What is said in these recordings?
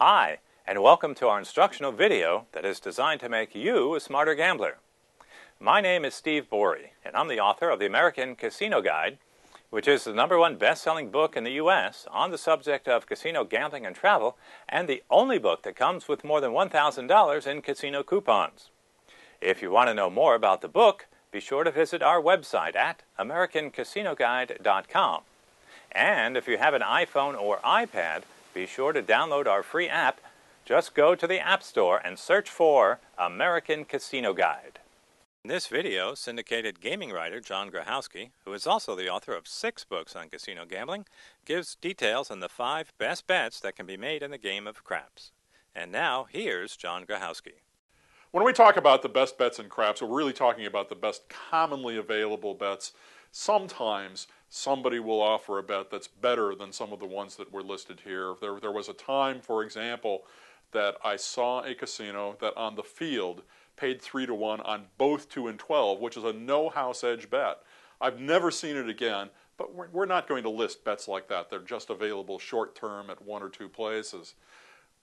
Hi, and welcome to our instructional video that is designed to make you a smarter gambler. My name is Steve Bourie, and I'm the author of the American Casino Guide, which is the number one best-selling book in the U.S. on the subject of casino gambling and travel, and the only book that comes with more than $1,000 in casino coupons. If you want to know more about the book, be sure to visit our website at americancasinoguide.com. And if you have an iPhone or iPad, be sure to download our free app. Just go to the App Store and search for American Casino Guide. In this video, syndicated gaming writer John Grochowski, who is also the author of six books on casino gambling, gives details on the five best bets that can be made in the game of craps. And now, here's John Grochowski. When we talk about the best bets in craps, we're really talking about the best commonly available bets. Sometimes somebody will offer a bet that's better than some of the ones that were listed here. There, there was a time, for example, that I saw a casino that on the field paid 3 to 1 on both 2 and 12, which is a no house edge bet. I've never seen it again, but we're, we're not going to list bets like that. They're just available short term at one or two places.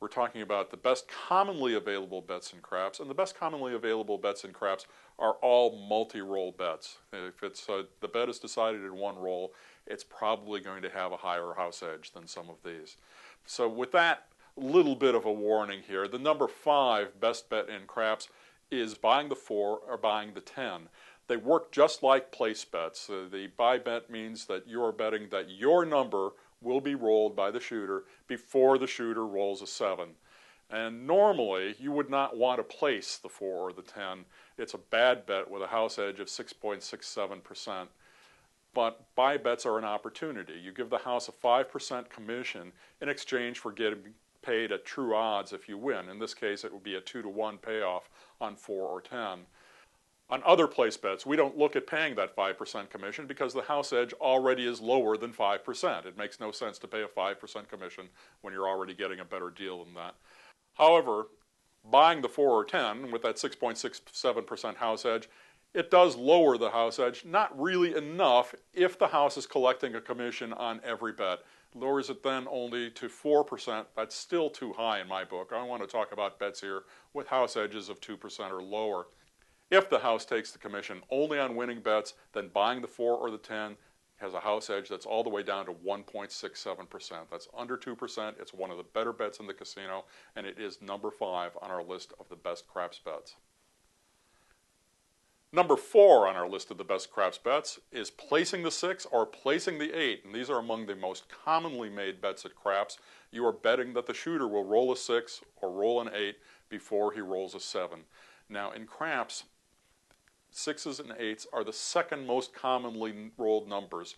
We're talking about the best commonly available bets in craps, and the best commonly available bets in craps are all multi-roll bets. If it's uh, the bet is decided in one roll, it's probably going to have a higher house edge than some of these. So with that little bit of a warning here, the number five best bet in craps is buying the four or buying the ten. They work just like place bets. Uh, the buy bet means that you are betting that your number will be rolled by the shooter before the shooter rolls a 7. And normally, you would not want to place the 4 or the 10. It's a bad bet with a house edge of 6.67%. But buy bets are an opportunity. You give the house a 5% commission in exchange for getting paid at true odds if you win. In this case, it would be a 2 to 1 payoff on 4 or 10. On other place bets, we don't look at paying that 5% commission because the house edge already is lower than 5%. It makes no sense to pay a 5% commission when you're already getting a better deal than that. However, buying the 4 or 10 with that 6.67% house edge, it does lower the house edge, not really enough if the house is collecting a commission on every bet. Lowers it then only to 4%. That's still too high in my book. I want to talk about bets here with house edges of 2% or lower. If the house takes the commission only on winning bets, then buying the 4 or the 10 has a house edge that's all the way down to 1.67%. That's under 2%. It's one of the better bets in the casino, and it is number 5 on our list of the best craps bets. Number 4 on our list of the best craps bets is placing the 6 or placing the 8, and these are among the most commonly made bets at craps. You are betting that the shooter will roll a 6 or roll an 8 before he rolls a 7. Now, in craps, sixes and eights are the second most commonly rolled numbers.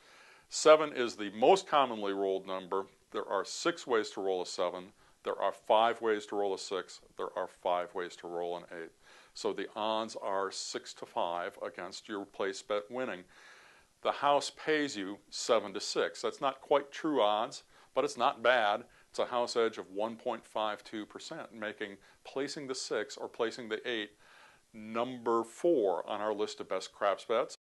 Seven is the most commonly rolled number. There are six ways to roll a seven. There are five ways to roll a six. There are five ways to roll an eight. So the odds are six to five against your place bet winning. The house pays you seven to six. That's not quite true odds, but it's not bad. It's a house edge of 1.52%, making placing the six or placing the eight number four on our list of best craps bets.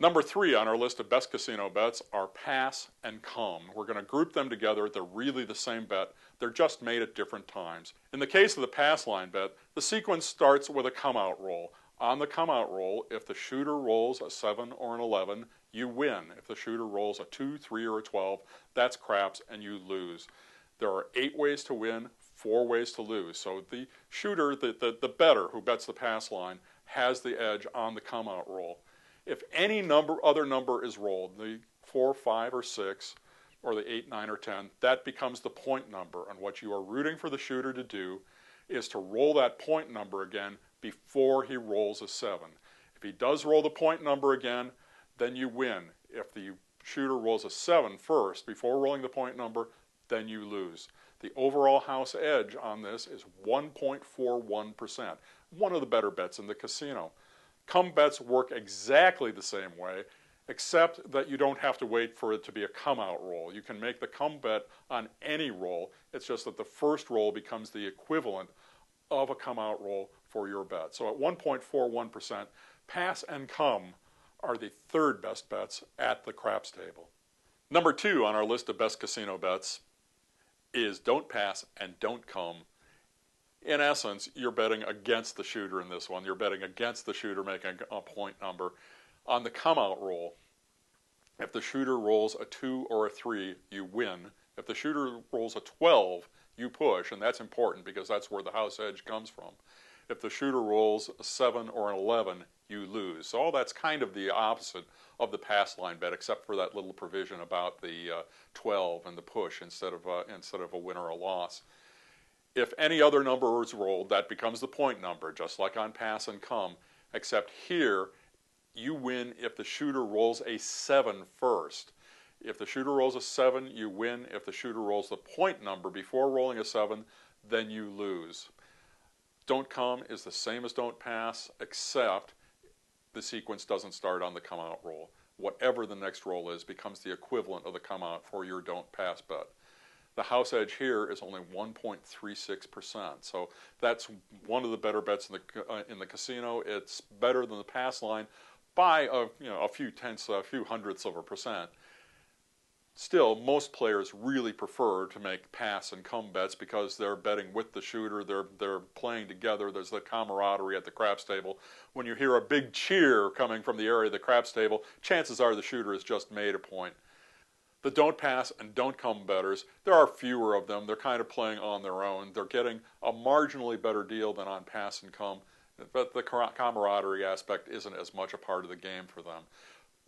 Number three on our list of best casino bets are pass and come. We're going to group them together. They're really the same bet, they're just made at different times. In the case of the pass line bet, the sequence starts with a come out roll. On the come out roll, if the shooter rolls a 7 or an 11, you win. If the shooter rolls a 2, 3, or a 12, that's craps and you lose. There are eight ways to win, four ways to lose. So the shooter, the, the, the bettor who bets the pass line, has the edge on the come out roll. If any number other number is rolled, the four, five, or six, or the eight, nine, or ten, that becomes the point number. And what you are rooting for the shooter to do is to roll that point number again before he rolls a seven. If he does roll the point number again, then you win. If the shooter rolls a seven first before rolling the point number, then you lose. The overall house edge on this is 1.41%, one of the better bets in the casino. Come bets work exactly the same way, except that you don't have to wait for it to be a come out roll. You can make the come bet on any roll. It's just that the first roll becomes the equivalent of a come out roll for your bet. So at 1.41%, pass and come are the third best bets at the craps table. Number two on our list of best casino bets is don't pass and don't come. In essence, you're betting against the shooter in this one. You're betting against the shooter making a point number. On the come out roll, if the shooter rolls a 2 or a 3, you win. If the shooter rolls a 12, you push, and that's important because that's where the house edge comes from. If the shooter rolls a 7 or an 11, you lose. So all that's kind of the opposite of the pass line bet, except for that little provision about the uh, 12 and the push instead of, uh, instead of a win or a loss. If any other number is rolled, that becomes the point number, just like on pass and come, except here you win if the shooter rolls a 7 first. If the shooter rolls a 7, you win. If the shooter rolls the point number before rolling a 7, then you lose. Don't come is the same as don't pass, except the sequence doesn't start on the come out roll. Whatever the next roll is becomes the equivalent of the come out for your don't pass bet. The house edge here is only 1.36%. So that's one of the better bets in the, uh, in the casino. It's better than the pass line by a, you know, a few tenths, a few hundredths of a percent. Still, most players really prefer to make pass and come bets because they're betting with the shooter, they're, they're playing together, there's the camaraderie at the craps table. When you hear a big cheer coming from the area of the craps table, chances are the shooter has just made a point. The don't pass and don't come bettors, there are fewer of them. They're kind of playing on their own. They're getting a marginally better deal than on pass and come, but the camaraderie aspect isn't as much a part of the game for them.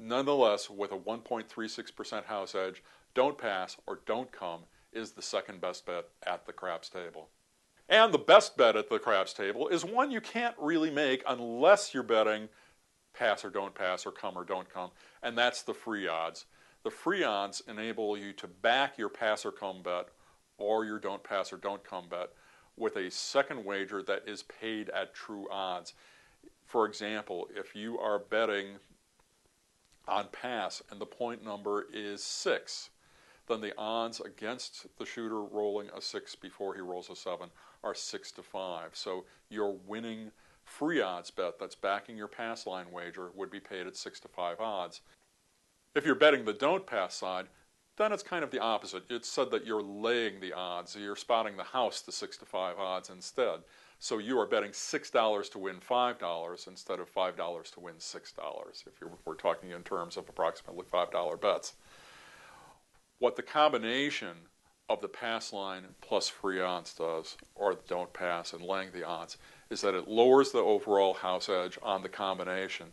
Nonetheless, with a 1.36% house edge, don't pass or don't come is the second best bet at the craps table. And the best bet at the craps table is one you can't really make unless you're betting pass or don't pass or come or don't come, and that's the free odds. The free odds enable you to back your pass or come bet or your don't pass or don't come bet with a second wager that is paid at true odds. For example, if you are betting on pass and the point number is 6, then the odds against the shooter rolling a 6 before he rolls a 7 are 6 to 5. So your winning free odds bet that's backing your pass line wager would be paid at 6 to 5 odds. If you're betting the don't pass side, then it's kind of the opposite. It's said that you're laying the odds, you're spotting the house to 6 to 5 odds instead. So you are betting $6 to win $5 instead of $5 to win $6, if we're talking in terms of approximately $5 bets. What the combination of the pass line plus free odds does, or don't pass and laying the odds, is that it lowers the overall house edge on the combination.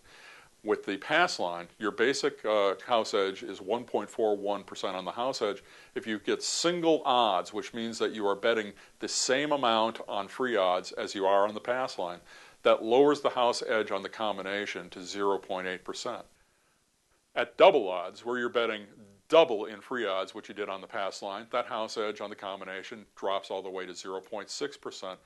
With the pass line, your basic uh, house edge is 1.41% on the house edge. If you get single odds, which means that you are betting the same amount on free odds as you are on the pass line, that lowers the house edge on the combination to 0.8%. At double odds, where you're betting double in free odds, which you did on the pass line, that house edge on the combination drops all the way to 0.6%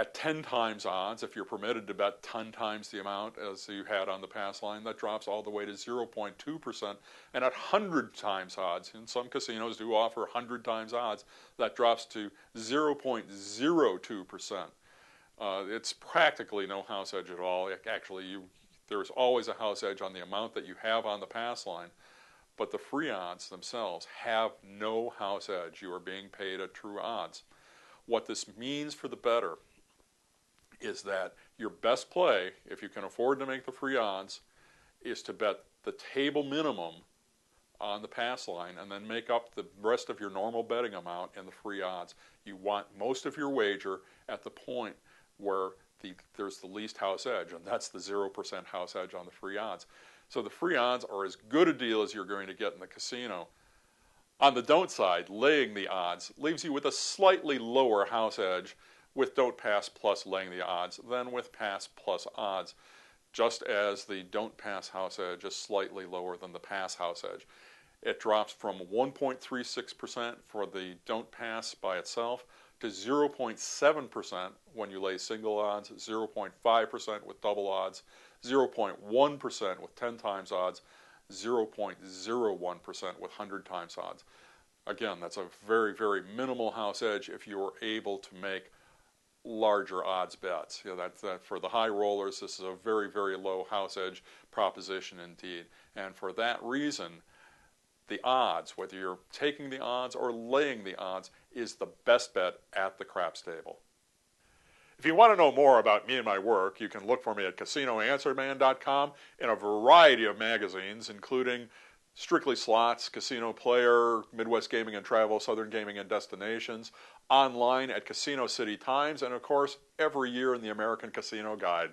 at 10 times odds, if you're permitted to bet 10 times the amount as you had on the pass line, that drops all the way to 0.2%. And at 100 times odds, and some casinos do offer 100 times odds, that drops to 0.02%. Uh, it's practically no house edge at all. Actually, you, there's always a house edge on the amount that you have on the pass line, but the free odds themselves have no house edge. You are being paid at true odds. What this means for the bettor is that your best play, if you can afford to make the free odds, is to bet the table minimum on the pass line and then make up the rest of your normal betting amount in the free odds. You want most of your wager at the point where the, there's the least house edge, and that's the 0% house edge on the free odds. So the free odds are as good a deal as you're going to get in the casino. On the don't side, laying the odds leaves you with a slightly lower house edge with don't pass plus laying the odds than with pass plus odds, just as the don't pass house edge is slightly lower than the pass house edge. It drops from 1.36% for the don't pass by itself to 0.7% when you lay single odds, 0.5% with double odds, 0.1% with 10 times odds, 0.01% with 100 times odds. Again, that's a very, very minimal house edge if you are able to make larger odds bets. You know, that, that uh, for the high rollers, this is a very, very low house edge proposition indeed. And for that reason, the odds, whether you're taking the odds or laying the odds, is the best bet at the craps table. If you want to know more about me and my work, you can look for me at CasinoAnswerMan.com in a variety of magazines, including Strictly Slots, Casino Player, Midwest Gaming and Travel, Southern Gaming and Destinations, online at Casino City Times, and of course, every year in the American Casino Guide.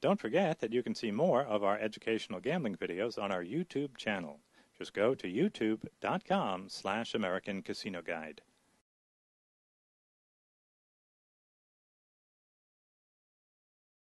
Don't forget that you can see more of our educational gambling videos on our YouTube channel. Just go to youtube.com slash American Casino Guide.